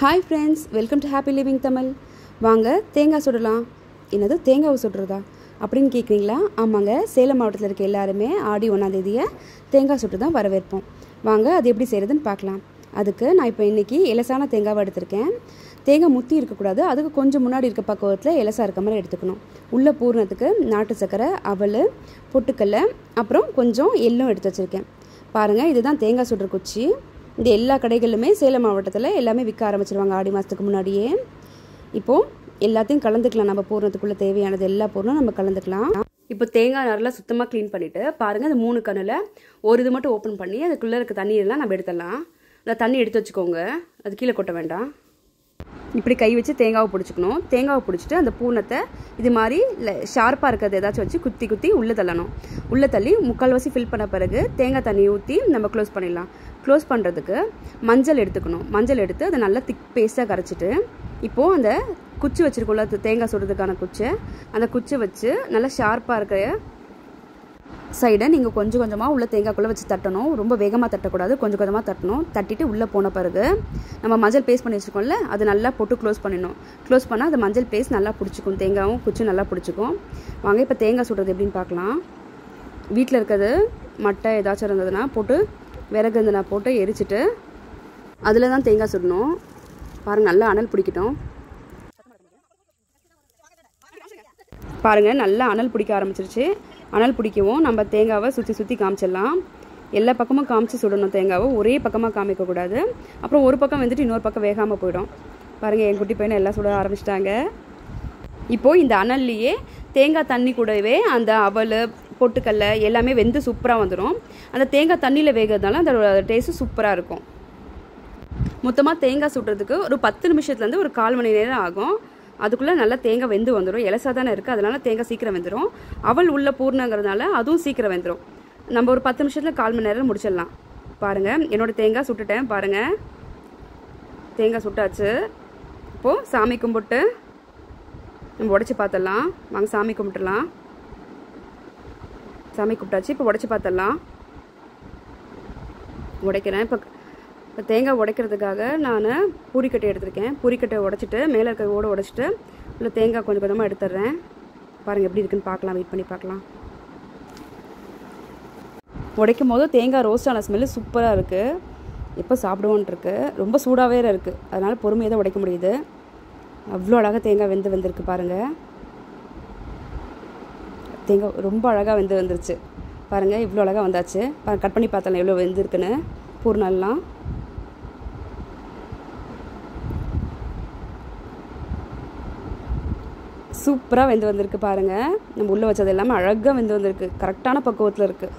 Hi friends welcome to happy living Tamil வாங்க தேங்காய் சுடலாம். என்னது தேங்காவை சுடுறதா? அப்படின்னு கேட்குறீங்களா ஆமாங்க சேலம் மாவட்டத்தில் இருக்க எல்லாருமே ஆடி ஒன்றாந்தேதியை தேங்காய் சுட்டு தான் வரவேற்போம். வாங்க அது எப்படி செய்கிறதுன்னு பார்க்கலாம். அதுக்கு நான் இப்போ இன்றைக்கி இலசான தேங்காவை எடுத்திருக்கேன். தேங்காய் முத்தி இருக்கக்கூடாது அதுக்கு கொஞ்சம் முன்னாடி இருக்க பக்குவத்தில் இலசா இருக்க மாதிரி எடுத்துக்கணும். உள்ளே பூர்ணத்துக்கு நாட்டு சர்க்கரை அவல் பொட்டுக்கல்லை அப்புறம் கொஞ்சம் எள்ளும் எடுத்து வச்சுருக்கேன். பாருங்கள் இதுதான் தேங்காய் சுடுற குச்சி. இந்த எல்லா கடைகளுமே சேலம் மாவட்டத்தில் எல்லாமே விற்க ஆரம்பிச்சிருவாங்க. ஆடி மாதத்துக்கு முன்னாடியே. இப்போது எல்லாத்தையும் கலந்துக்கலாம். நம்ம பூர்ணத்துக்குள்ளே தேவையானது எல்லா பூர்ணம் நம்ம கலந்துக்கலாம். இப்போ தேங்காய் நல்லா சுத்தமாக க்ளீன் பண்ணிவிட்டு பாருங்கள் அந்த மூணு கண்ணில் ஒரு இது மட்டும் ஓப்பன் பண்ணி அதுக்குள்ளே இருக்க தண்ணியெல்லாம் நம்ம எடுத்துடலாம். அந்த தண்ணி எடுத்து வச்சுக்கோங்க. அது கீழே கொட்ட வேண்டாம். இப்படி கை வச்சு தேங்காவை பிடிச்சிக்கணும். தேங்காவை பிடிச்சிட்டு அந்த பூனத்தை இது மாதிரி ஷார்ப்பாக இருக்கிறது ஏதாச்சும் வச்சு குத்தி குத்தி உள்ளே தள்ளணும். உள்ளே தள்ளி முக்கால்வாசி ஃபில் பண்ண பிறகு தேங்காய் தண்ணி ஊற்றி நம்ம க்ளோஸ் பண்ணிடலாம். க்ளோஸ் பண்ணுறதுக்கு மஞ்சள் எடுத்துக்கணும். மஞ்சள் எடுத்து அதை நல்லா திக் பேஸ்ட்டாக கரைச்சிட்டு இப்போது அந்த குச்சி வச்சுருக்கோம்ல தேங்காய் சுடுறதுக்கான குச்சை அந்த குச்சி வச்சு நல்லா ஷார்ப்பாக இருக்கிற சைடை நீங்கள் கொஞ்சம் கொஞ்சமாக உள்ளே தேங்காய்க்குள்ளே வச்சு தட்டணும். ரொம்ப வேகமாக தட்டக்கூடாது. கொஞ்சம் கொஞ்சமாக தட்டணும். தட்டிட்டு உள்ளே போன பிறகு நம்ம மஞ்சள் பேஸ்ட் பண்ணி வச்சுருக்கோம்ல அது நல்லா போட்டு க்ளோஸ் பண்ணிடணும். க்ளோஸ் பண்ணால் அது மஞ்சள் பேஸ்ட் நல்லா பிடிச்சிக்கும். தேங்காயும் குச்சும் நல்லா பிடிச்சிக்கும். வாங்க இப்போ தேங்காய் சுடுறது எப்படின்னு பார்க்கலாம். வீட்டில் இருக்கிறது மட்டை ஏதாச்சும் இருந்ததுன்னா போட்டு விறகு இருந்ததுனா போட்டு எரிச்சிட்டு அதில் தான் தேங்காய் சுடணும். பாருங்கள் நல்லா அனல் பிடிக்கட்டும். பாருங்கள் நல்லா அனல் பிடிக்க ஆரம்பிச்சிருச்சு. அனல் பிடிக்கவும் நம்ம தேங்காவை சுற்றி சுற்றி காமிச்சிடலாம். எல்லா பக்கமும் காமிச்சு சுடணும் தேங்காவை. ஒரே பக்கமாக காமிக்கக்கூடாது அப்புறம் ஒரு பக்கம் வந்துட்டு இன்னொரு பக்கம் வேகாமல் போயிடும். பாருங்கள் என் குட்டி பையனை எல்லாம் சுட ஆரம்பிச்சிட்டாங்க. இப்போது இந்த அனல்லையே தேங்காய் தண்ணி கூடவே அந்த அவல் பொட்டுக்கல்ல எல்லாமே வெந்து சூப்பராக வந்துடும் அந்த தேங்காய் தண்ணியில் வேகிறதுனால அந்த டேஸ்ட்டு சூப்பராக இருக்கும். மொத்தமாக தேங்காய் சுடுறதுக்கு ஒரு பத்து நிமிஷத்துலேருந்து ஒரு கால் மணி நேரம் ஆகும். அதுக்குள்ளே நல்லா தேங்காய் வெந்து வந்துடும் இலசா தானே இருக்குது அதனால் தேங்காய் சீக்கிரம் வெந்துடும் அவள் உள்ள பூர்ணங்கிறதுனால அதுவும் சீக்கிரம் வெந்துடும் நம்ம ஒரு பத்து நிமிஷத்தில் கால் மணி நேரம் முடிச்சிடலாம். பாருங்கள் என்னோடய தேங்காய் சுட்டுட்டேன். பாருங்கள் தேங்காய் சுட்டாச்சு. இப்போது சாமி கும்பிட்டு நம்ம உடச்சி பார்த்துடலாம். வாங்க சாமி கும்பிட்டுலாம் சாமி கும்பிட்டாச்சு. இப்போ உடச்சி பார்த்துடலாம். உடைக்கிறேன். இப்போ இப்போ தேங்காய் உடைக்கிறதுக்காக நான் பூரிக்கட்டை எடுத்திருக்கேன். பூரிக்கட்டை உடச்சிட்டு மேலே இருக்க ஓட உடச்சிட்டு இல்லை தேங்காய் கொஞ்சம் கொஞ்சமாக எடுத்துடுறேன். பாருங்கள் எப்படி இருக்குன்னு பார்க்கலாம் வெயிட் பண்ணி பார்க்கலாம். உடைக்கும் போது தேங்காய் ரோஸ்டான ஸ்மெல்லு சூப்பராக இருக்குது எப்போ சாப்பிடுவோன்ட்ருக்கு ரொம்ப சூடாகவே இருக்குது அதனால் பொறுமையாக தான் உடைக்க முடியுது. அவ்வளோ அழகாக தேங்காய் வெந்து வந்திருக்கு பாருங்கள் தேங்காய் ரொம்ப அழகாக வெந்து வந்துருச்சு. பாருங்கள் இவ்வளோ அழகாக வந்தாச்சு. கட் பண்ணி பார்த்தலாம் எவ்வளோ வெந்திருக்குன்னு. பூர்ணெல்லாம் சூப்பராக வெந்து வந்திருக்கு பாருங்கள் நம்ம உள்ளே வச்சது எல்லாமே அழகாக வெந்து வந்திருக்கு. கரெக்டான பக்குவத்தில் இருக்குது